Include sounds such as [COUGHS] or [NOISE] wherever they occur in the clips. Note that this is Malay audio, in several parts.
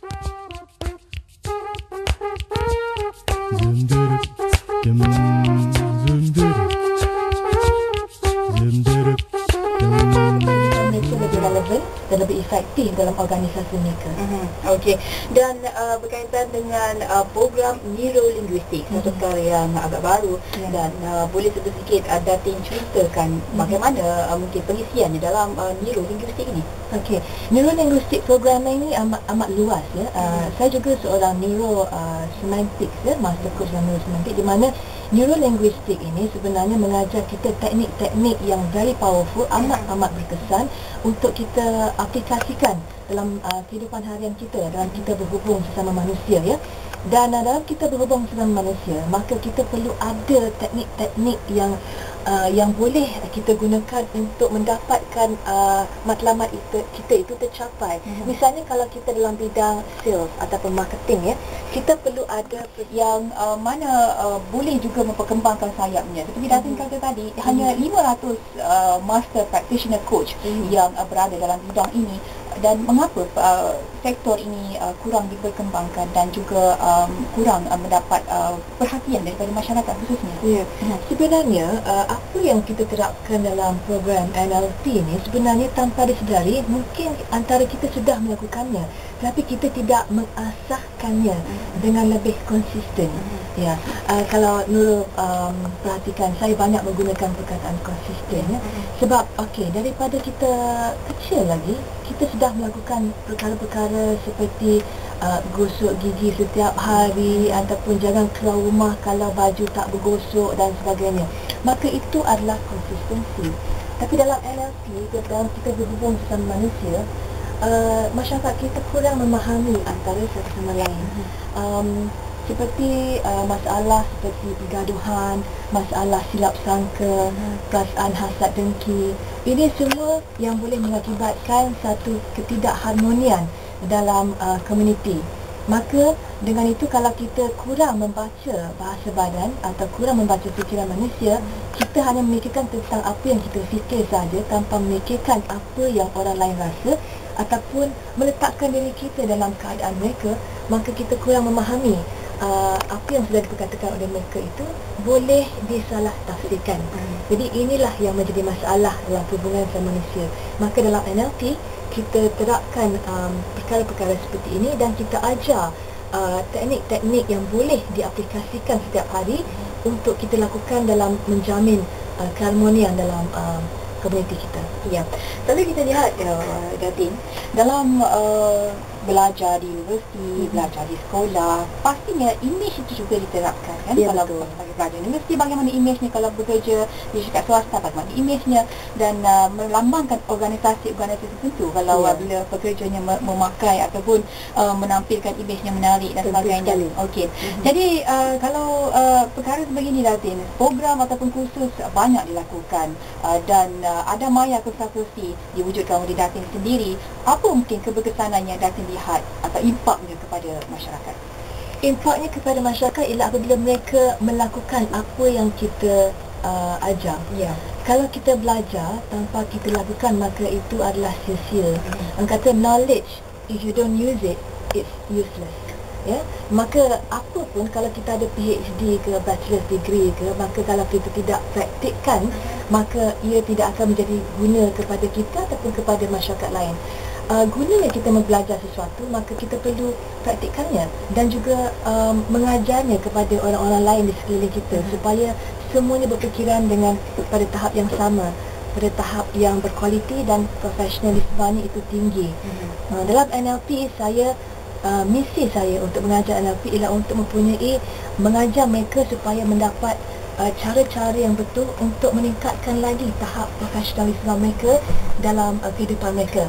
Dum, dum, dum, dan lebih efektif dalam organisasi mereka. Mm-hmm. Okey. Dan uh, berkaitan dengan uh, program neurolinguistik, mm-hmm. satu perkara yang agak baru yeah. dan uh, boleh sedikit uh, dating ceritakan mm-hmm. bagaimana uh, mungkin pengisiannya dalam uh, neurolinguistik ini. Okey. Neurolinguistik program ini amat amat luas ya. Uh, mm-hmm. Saya juga seorang neuro uh, semantik ya, master course dalam neuro semantik di mana Neurolinguistik ini sebenarnya mengajar kita teknik-teknik yang very powerful, amat-amat berkesan untuk kita aplikasikan dalam uh, kehidupan harian kita dalam kita berhubung sesama manusia ya. Dan uh, dalam kita berhubung sesama manusia, maka kita perlu ada teknik-teknik yang uh, yang boleh kita gunakan untuk mendapatkan uh, matlamat itu, kita itu tercapai. Mm-hmm. Misalnya kalau kita dalam bidang sales ataupun marketing ya, kita perlu ada yang uh, mana uh, boleh juga memperkembangkan sayapnya. Seperti mm-hmm. kata tadi, mm-hmm. hanya 500 uh, master practitioner coach mm-hmm. yang uh, berada dalam bidang ini dan mengapa uh, sektor ini uh, kurang diperkembangkan dan juga um, kurang uh, mendapat uh, perhatian daripada masyarakat khususnya. Ya. Hmm. Sebenarnya uh, apa yang kita terapkan dalam program NLP ini sebenarnya tanpa disedari mungkin antara kita sudah melakukannya tapi kita tidak mengasahkannya hmm. dengan lebih konsisten. Hmm. Ya. Uh, kalau Nurul um, perhatikan saya banyak menggunakan perkataan konsisten ya. Sebab okey daripada kita kecil lagi kita sudah melakukan perkara-perkara seperti uh, gosok gigi setiap hari ataupun jangan keluar rumah kalau baju tak bergosok dan sebagainya. Maka itu adalah konsistensi. Tapi dalam NLP, dalam kita berhubung sama manusia, uh, masyarakat kita kurang memahami antara satu sama lain. Um, seperti uh, masalah seperti pergaduhan, masalah silap sangka, perasaan hasad dengki. Ini semua yang boleh mengakibatkan satu ketidakharmonian dalam uh, komuniti. Maka dengan itu kalau kita kurang membaca bahasa badan atau kurang membaca fikiran manusia, kita hanya memikirkan tentang apa yang kita fikir saja tanpa memikirkan apa yang orang lain rasa ataupun meletakkan diri kita dalam keadaan mereka, maka kita kurang memahami uh, apa yang sudah diperkatakan oleh mereka itu boleh disalah tafsirkan. Hmm. Jadi inilah yang menjadi masalah dalam hubungan sama manusia. Maka dalam NLP kita terapkan um, perkara-perkara seperti ini dan kita ajar uh, teknik-teknik yang boleh diaplikasikan setiap hari hmm. untuk kita lakukan dalam menjamin uh, keharmonian dalam uh, komuniti kita. Ya. Kalau kita lihat uh, Datin dalam uh, belajar di universiti, hmm. belajar di sekolah, pastinya imej itu juga diterapkan kan ya, kalau betul. sebagai pelajar universiti bagaimana imejnya kalau bekerja di syarikat swasta bagaimana imejnya dan uh, melambangkan organisasi-organisasi tertentu kalau ya. bila pekerjanya memakai ataupun uh, menampilkan imejnya menarik dan sebagainya. Okey. Hmm. Jadi uh, kalau uh, perkara sebegini Datin, program ataupun kursus banyak dilakukan uh, dan uh, ada maya konsultasi diwujudkan oleh Datin sendiri. Apa mungkin keberkesanan yang Datin lihat atau impaknya kepada masyarakat? Impaknya kepada masyarakat ialah apabila mereka melakukan apa yang kita uh, ajar. Ya. Kalau kita belajar tanpa kita lakukan maka itu adalah sia-sia. Orang kata knowledge if you don't use it it's useless ya maka apa pun kalau kita ada PhD ke bachelor degree ke maka kalau kita tidak praktikkan maka ia tidak akan menjadi guna kepada kita ataupun kepada masyarakat lain uh, gunanya kita mempelajari sesuatu maka kita perlu praktikkannya dan juga um, mengajarnya kepada orang-orang lain di sekeliling kita hmm. supaya semuanya berfikiran dengan pada tahap yang sama pada tahap yang berkualiti dan profesionalismenya itu tinggi. Hmm. Uh, dalam NLP saya uh, misi saya untuk mengajar NLP ialah untuk mempunyai mengajar mereka supaya mendapat uh, cara-cara yang betul untuk meningkatkan lagi tahap profesionalisme mereka dalam uh, kehidupan mereka.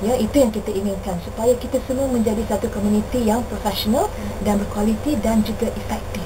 Ya, itu yang kita inginkan supaya kita semua menjadi satu komuniti yang profesional dan berkualiti dan juga efektif.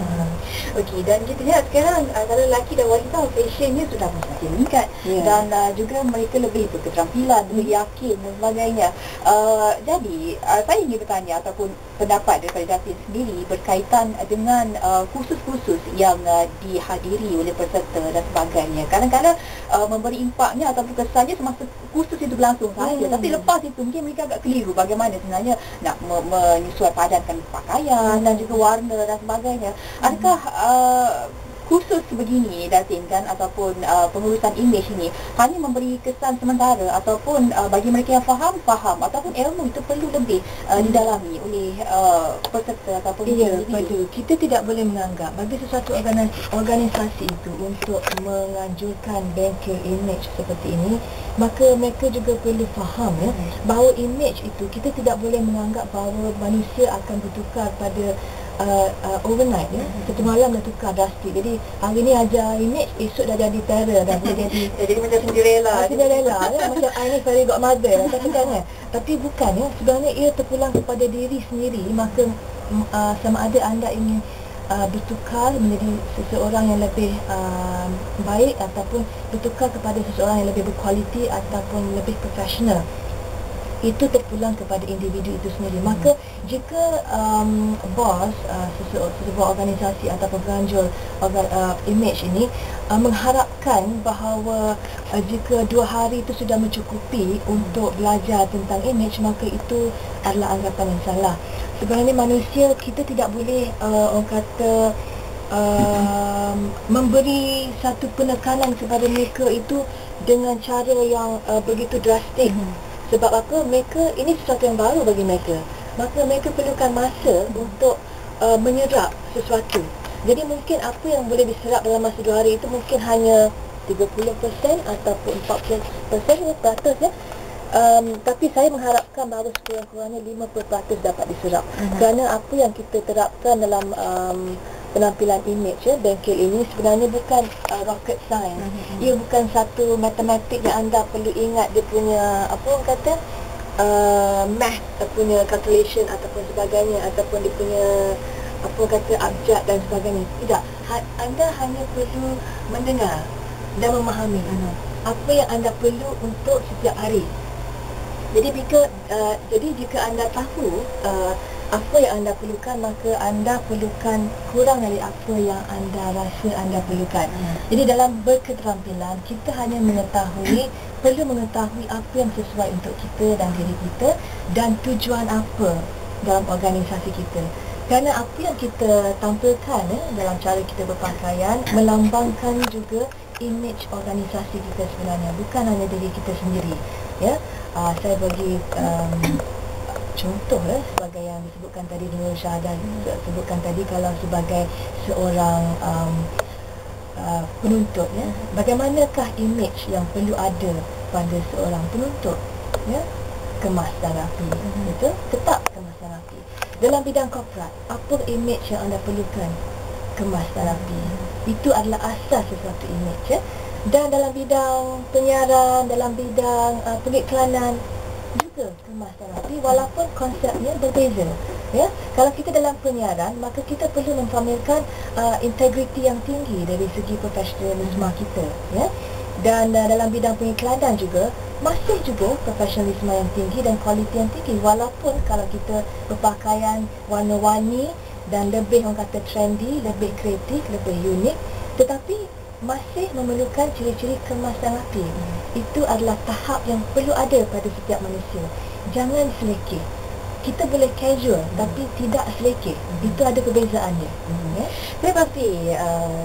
Hmm. Okey, dan kita lihat sekarang uh, kalau lelaki dan wanita fashionnya sudah besar semakin meningkat yeah. dan uh, juga mereka lebih berketerampilan, lebih hmm. yakin dan sebagainya. Uh, jadi uh, saya ingin bertanya ataupun pendapat daripada Datin sendiri berkaitan dengan uh, kursus-kursus yang uh, dihadiri oleh peserta dan sebagainya. Kadang-kadang uh, memberi impaknya ataupun kesannya semasa kursus itu berlangsung saja. Hmm. Tapi lepas itu mungkin mereka agak keliru bagaimana sebenarnya nak me- menyesuai padankan pakaian hmm. dan juga warna dan sebagainya. Hmm. Adakah uh, khusus begini Datin kan ataupun uh, pengurusan imej ini hanya memberi kesan sementara ataupun uh, bagi mereka yang faham faham ataupun ilmu itu perlu lebih uh, didalami oleh uh, peserta ataupun ya perlu. Kita tidak boleh menganggap bagi sesuatu organisasi, organisasi itu untuk menganjurkan bengkel imej seperti ini maka mereka juga perlu faham ya bahawa imej itu kita tidak boleh menganggap bahawa manusia akan bertukar pada uh, uh, overnight ya. Satu malam dah tukar drastik. Jadi hari ni ajar image, esok dah jadi terror dah boleh [LAUGHS] jadi. jadi macam Cinderella. Uh, Cinderella ya. [LAUGHS] macam I ni fairy godmother. Tapi kan. Tapi bukan ya. Sebenarnya ia terpulang kepada diri sendiri. Maka uh, sama ada anda ingin uh, bertukar menjadi seseorang yang lebih uh, baik ataupun bertukar kepada seseorang yang lebih berkualiti ataupun lebih profesional itu terpulang kepada individu itu sendiri. Maka jika um, bos uh, sesebuah organisasi atau penganjur organ, uh, image ini uh, mengharapkan bahawa uh, jika dua hari itu sudah mencukupi untuk belajar tentang image maka itu adalah anggapan yang salah. Sebenarnya manusia kita tidak boleh uh, orang kata uh, memberi satu penekanan kepada mereka itu dengan cara yang uh, begitu drastik. Mm-hmm. Sebab apa? Mereka ini sesuatu yang baru bagi mereka. Maka mereka perlukan masa untuk uh, menyerap sesuatu. Jadi mungkin apa yang boleh diserap dalam masa dua hari itu mungkin hanya 30% ataupun 40% peratus ya. Um, tapi saya mengharapkan bahawa sekurang-kurangnya 50% dapat diserap. Uh-huh. Kerana apa yang kita terapkan dalam um, penampilan image ya bengkel ini sebenarnya bukan uh, rocket science. Mm-hmm. Ia bukan satu matematik yang anda perlu ingat dia punya apa orang kata uh, math punya calculation ataupun sebagainya ataupun dia punya apa kata abjad dan sebagainya. Tidak. Ha- anda hanya perlu mendengar dan memahami mm-hmm. apa yang anda perlu untuk setiap hari. Jadi jika uh, jadi jika anda tahu uh, apa yang anda perlukan maka anda perlukan kurang dari apa yang anda rasa anda perlukan. Hmm. Jadi dalam berketerampilan kita hanya mengetahui perlu mengetahui apa yang sesuai untuk kita dan diri kita dan tujuan apa dalam organisasi kita. Kerana apa yang kita tampilkan eh, dalam cara kita berpakaian melambangkan juga image organisasi kita sebenarnya bukan hanya diri kita sendiri. Ya, uh, saya bagi um, contoh eh, sebagai yang disebutkan tadi Nurul Syahadan sebutkan tadi kalau sebagai seorang um, uh, penuntut ya bagaimanakah image yang perlu ada pada seorang penuntut ya? Kemas dan rapi mm-hmm. betul? Tetap kemas dan rapi dalam bidang korporat apa image yang anda perlukan? Kemas dan rapi mm-hmm. itu adalah asas sesuatu image ya. Dan dalam bidang penyiaran dalam bidang uh, pengiklanan juga kemas dan rapi walaupun konsepnya berbeza ya. Kalau kita dalam penyiaran maka kita perlu mempamerkan uh, integriti yang tinggi dari segi profesionalisme kita ya. Dan uh, dalam bidang pengiklanan juga masih juga profesionalisme yang tinggi dan kualiti yang tinggi. Walaupun kalau kita berpakaian warna-warni dan lebih orang kata trendy lebih kreatif lebih unik tetapi masih memerlukan ciri-ciri kemas dan rapi. Itu adalah tahap yang perlu ada pada setiap manusia. Jangan selekeh. Kita boleh casual hmm. tapi tidak selekeh. Hmm. Itu ada perbezaannya. Hmm. Ya. Saya pasti uh,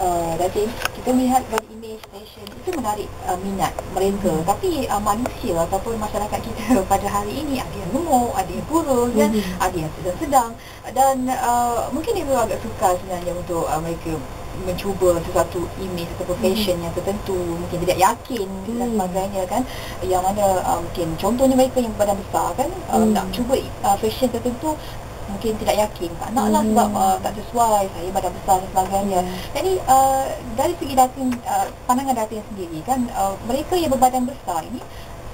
uh, Datin, kita melihat bagi image fashion itu menarik uh, minat mereka. Hmm. Tapi uh, manusia ataupun masyarakat kita [LAUGHS] pada hari ini ada yang gemuk, ada yang kurus, hmm. kan? ada yang sedang-sedang dan uh, mungkin itu agak sukar sebenarnya untuk uh, mereka mencuba sesuatu image atau fashion hmm. yang tertentu mungkin tidak yakin hmm. dan sebagainya kan yang mana uh, mungkin contohnya mereka yang badan besar kan uh, hmm. nak cuba uh, fashion tertentu mungkin tidak yakin tak nak lah hmm. sebab uh, tak sesuai saya badan besar dan sebagainya hmm. jadi uh, dari segi datin uh, pandangan datin sendiri kan uh, mereka yang berbadan besar ini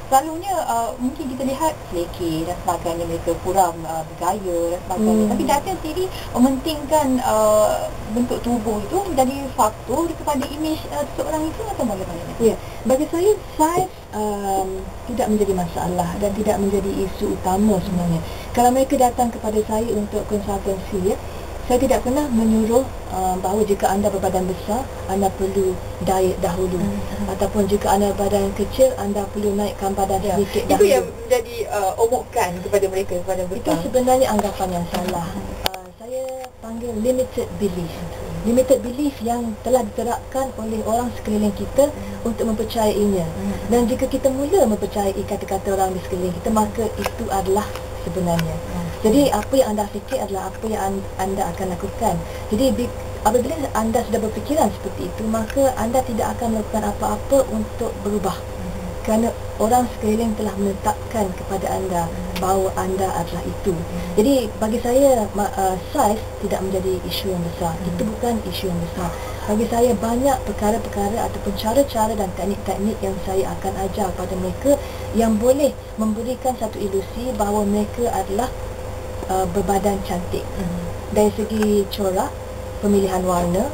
selalunya uh, mungkin kita lihat selekeh dan sebagainya mereka kurang uh, bergaya dan sebagainya hmm. tapi data sendiri mementingkan uh, bentuk tubuh itu menjadi faktor kepada imej uh, seorang itu atau bagaimana? Ya, bagi saya saiz um, tidak menjadi masalah dan tidak menjadi isu utama sebenarnya. Kalau mereka datang kepada saya untuk konsultasi ya, saya tidak pernah menyuruh uh, bahawa jika anda berbadan besar anda perlu diet dahulu hmm. ataupun jika anda berbadan kecil anda perlu naikkan badan ya. sedikit dahulu itu yang menjadi uh, omokan kepada mereka kepada itu sebenarnya anggapan yang salah hmm. uh, saya panggil limited belief limited belief yang telah diterapkan oleh orang sekeliling kita hmm. untuk mempercayainya hmm. dan jika kita mula mempercayai kata-kata orang di sekeliling kita maka itu adalah sebenarnya hmm. Jadi apa yang anda fikir adalah apa yang anda akan lakukan. Jadi apabila anda sudah berfikiran seperti itu, maka anda tidak akan melakukan apa-apa untuk berubah. Mm-hmm. Kerana orang sekeliling telah menetapkan kepada anda mm-hmm. bahawa anda adalah itu. Mm-hmm. Jadi bagi saya uh, size tidak menjadi isu yang besar. Itu bukan isu yang besar. Bagi saya banyak perkara-perkara ataupun cara-cara dan teknik-teknik yang saya akan ajar pada mereka yang boleh memberikan satu ilusi bahawa mereka adalah uh, berbadan cantik mm-hmm. dari segi corak pemilihan warna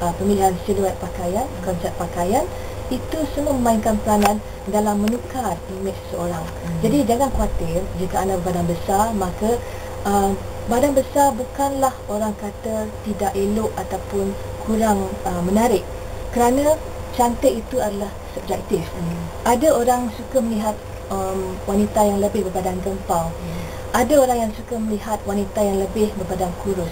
uh, pemilihan siluet pakaian mm-hmm. konsep pakaian itu semua memainkan peranan dalam menukar imej seseorang mm-hmm. jadi jangan khawatir jika anda berbadan besar maka uh, badan besar bukanlah orang kata tidak elok ataupun kurang uh, menarik kerana cantik itu adalah subjektif mm-hmm. ada orang suka melihat um, wanita yang lebih berbadan gempal mm-hmm ada orang yang suka melihat wanita yang lebih berbadan kurus.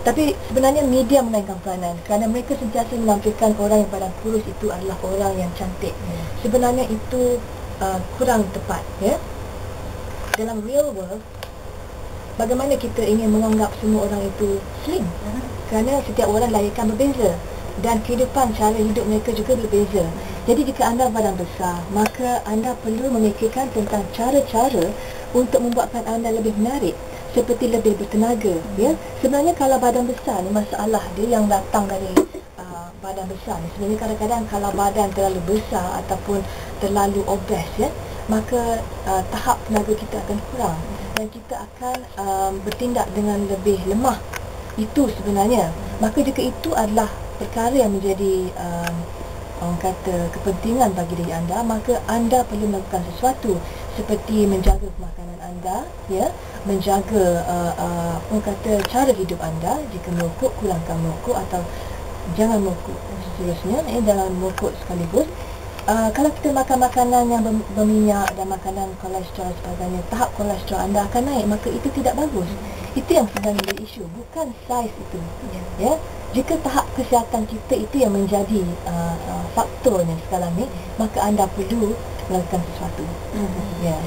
Tapi sebenarnya media memainkan peranan kerana mereka sentiasa menampilkan orang yang badan kurus itu adalah orang yang cantik. Sebenarnya itu uh, kurang tepat. Ya? Dalam real world, bagaimana kita ingin menganggap semua orang itu slim? Kerana setiap orang lahirkan berbeza dan kehidupan cara hidup mereka juga berbeza. Jadi jika anda badan besar, maka anda perlu memikirkan tentang cara-cara untuk membuatkan anda lebih menarik seperti lebih bertenaga ya. Sebenarnya kalau badan besar ni masalah dia yang datang dari uh, badan besar sebenarnya kadang-kadang kalau badan terlalu besar ataupun terlalu obes ya maka uh, tahap tenaga kita akan kurang dan kita akan um, bertindak dengan lebih lemah. Itu sebenarnya. Maka jika itu adalah perkara yang menjadi um, orang kata kepentingan bagi diri anda maka anda perlu melakukan sesuatu seperti menjaga makanan anda ya menjaga uh, uh, orang kata cara hidup anda. Jika merokok kurangkan merokok atau jangan merokok seterusnya eh jangan merokok sekaligus. Uh, kalau kita makan makanan yang berminyak dan makanan kolesterol sebagainya tahap kolesterol anda akan naik maka itu tidak bagus itu yang sedang menjadi isu bukan saiz itu ya, ya? jika tahap kesihatan kita itu yang menjadi uh, uh, faktornya sekarang ni maka anda perlu melakukan sesuatu. Mm-hmm. Ya. Yeah.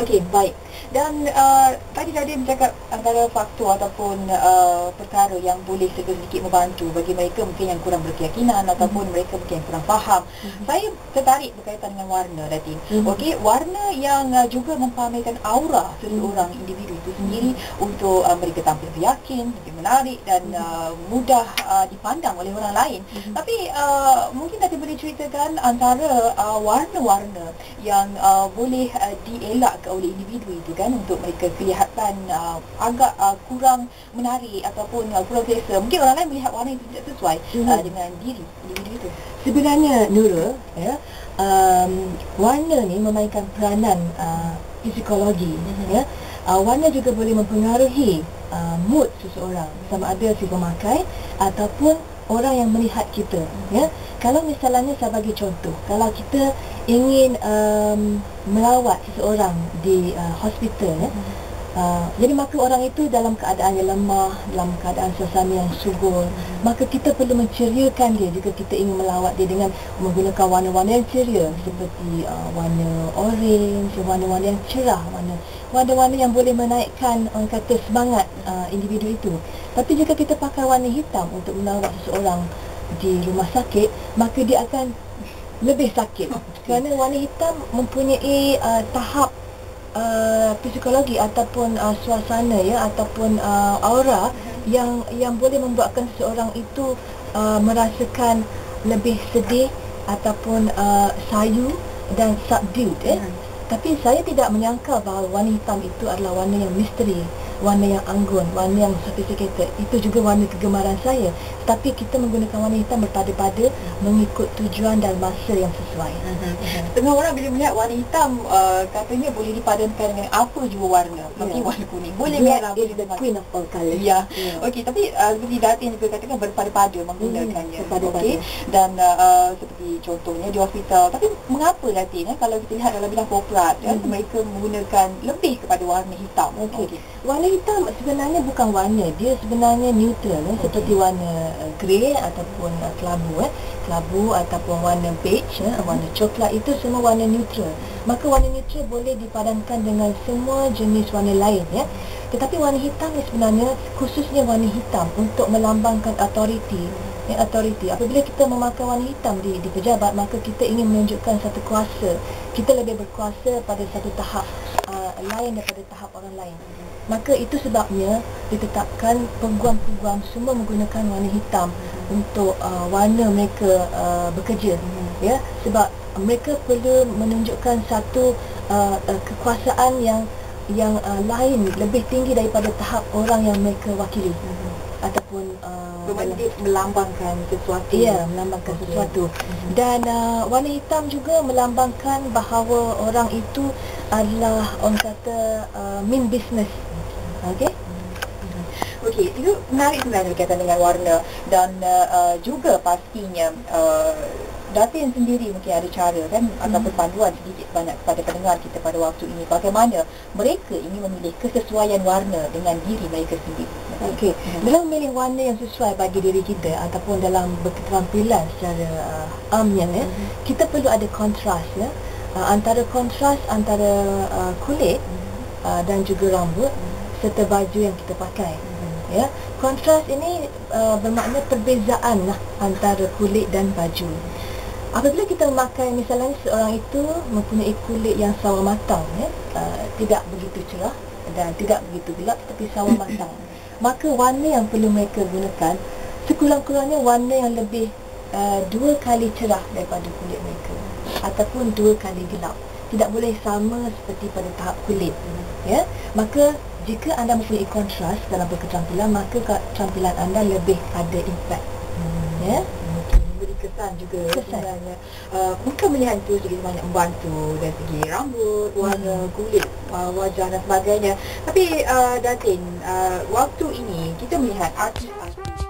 Okey, baik. Dan uh, tadi tadi bercakap antara faktor ataupun uh, perkara yang boleh sedikit membantu bagi mereka mungkin yang kurang berkeyakinan mm-hmm. ataupun mereka mungkin yang kurang faham. Mm-hmm. Saya tertarik berkaitan dengan warna tadi. Mm-hmm. Okey, warna yang uh, juga mempamerkan aura seseorang mm-hmm. individu itu sendiri mm-hmm. untuk uh, mereka tampil yakin, lebih menarik dan mm-hmm. uh, mudah uh, dipandang oleh orang lain. Mm-hmm. Tapi uh, mungkin tadi boleh ceritakan antara uh, warna-warna yang uh, boleh uh, dielakkan oleh individu itu kan untuk mereka kelihatan uh, agak uh, kurang menarik ataupun uh, kurang selesa. Mungkin orang lain melihat warna itu tidak sesuai hmm. uh, dengan diri individu itu. Sebenarnya Nurul, ya, um, warna ni memainkan peranan uh, psikologi. Hmm. Ya. Uh, warna juga boleh mempengaruhi uh, mood seseorang sama ada si pemakai ataupun orang yang melihat kita ya. Kalau misalnya saya bagi contoh kalau kita ingin um, melawat seseorang di uh, hospital ya Uh, jadi maka orang itu dalam keadaan yang lemah, dalam keadaan suasana yang subur, hmm. maka kita perlu menceriakan dia jika kita ingin melawat dia dengan menggunakan warna-warna yang ceria seperti uh, warna orange, warna-warna yang cerah, warna warna-warna yang boleh menaikkan orang kata semangat uh, individu itu. Tapi jika kita pakai warna hitam untuk melawat seseorang di rumah sakit, maka dia akan lebih sakit. [LAUGHS] Kerana warna hitam mempunyai uh, tahap uh, psikologi ataupun uh, suasana ya ataupun uh, aura yang yang boleh membuatkan seseorang itu uh, merasakan lebih sedih ataupun uh, sayu dan subdued eh. Tapi saya tidak menyangka bahawa warna hitam itu adalah warna yang misteri, warna yang anggun, warna yang sophisticated. Itu juga warna kegemaran saya. Tapi kita menggunakan warna hitam berpada-pada mengikut tujuan dan masa yang sesuai. Tengah orang bila melihat warna hitam uh, katanya boleh dipadankan dengan apa juga warna. Tapi Ya. warna kuning. Boleh Black merah, is boleh the queen of all colours. Ya. Ya. Okey, tapi uh, seperti Datin juga katakan berpada-pada menggunakannya. Hmm, berpada-pada. Okey. Dan uh, seperti contohnya di hospital. Tapi mengapa Datin eh, kalau kita lihat dalam bidang korporat ya, Hmm. mereka menggunakan lebih kepada warna hitam. Okey. Warna hitam sebenarnya bukan warna, dia sebenarnya neutral eh, seperti warna uh, grey ataupun uh, kelabu eh. Kelabu ataupun warna beige, eh, warna coklat itu semua warna neutral. Maka warna neutral boleh dipadankan dengan semua jenis warna lain ya. Tetapi warna hitam ni sebenarnya khususnya warna hitam untuk melambangkan authority ya, authority. Apabila kita memakai warna hitam di, di pejabat, maka kita ingin menunjukkan satu kuasa. Kita lebih berkuasa pada satu tahap uh, lain daripada tahap orang lain. Maka itu sebabnya ditetapkan peguam-peguam semua menggunakan warna hitam untuk uh, warna mereka uh, bekerja. Ya, sebab mereka perlu menunjukkan satu uh, uh, kekuasaan yang yang uh, lain lebih tinggi daripada tahap orang yang mereka wakili ataupun uh, Berbentuk melambangkan sesuatu. Ya, melambangkan Okey. sesuatu. Dan uh, warna hitam juga melambangkan bahawa orang itu adalah orang kata uh, mean business. Okey? Okey, itu menarik sebenarnya berkaitan dengan warna dan uh, juga pastinya uh, Datin sendiri mungkin ada cara kan hmm. ataupun panduan sedikit banyak kepada pendengar kita pada waktu ini bagaimana mereka ini memilih kesesuaian warna dengan diri mereka sendiri. Okey. Dalam memilih warna yang sesuai bagi diri kita ataupun dalam berketerampilan secara uh, amnya ya, kita perlu ada kontras ya. Uh, antara kontras antara uh, kulit uh, dan juga rambut serta baju yang kita pakai. Ya. Kontras ini uh, bermakna perbezaan lah antara kulit dan baju. Apabila kita memakai misalnya seorang itu mempunyai kulit yang sawo matang ya, uh, tidak begitu cerah dan tidak begitu gelap tetapi sawo [COUGHS] matang. Maka warna yang perlu mereka gunakan sekurang-kurangnya warna yang lebih uh, dua kali cerah daripada kulit mereka ataupun dua kali gelap. Tidak boleh sama seperti pada tahap kulit. Ya. Maka jika anda mempunyai kontras dalam berketerampilan maka keterampilan anda lebih ada impact. Ya. Mungkin memberi kesan juga Kesan. sebenarnya uh, bukan melihat itu sedikit banyak membantu dari segi rambut, warna kulit, uh, wajah dan sebagainya tapi uh, Datin, uh, waktu ini kita melihat artis-artis